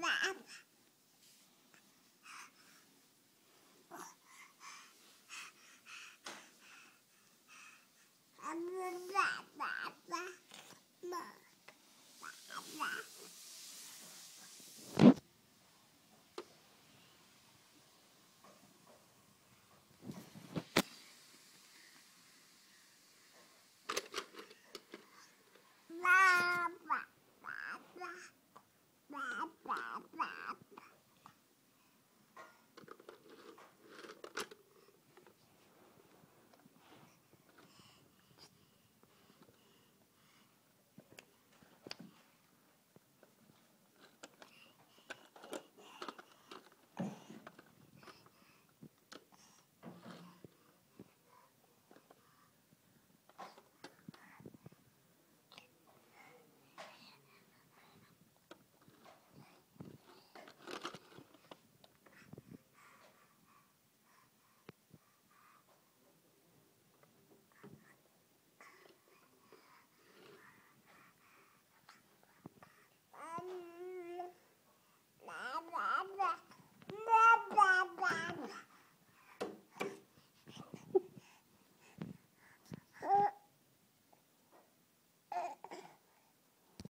Bye.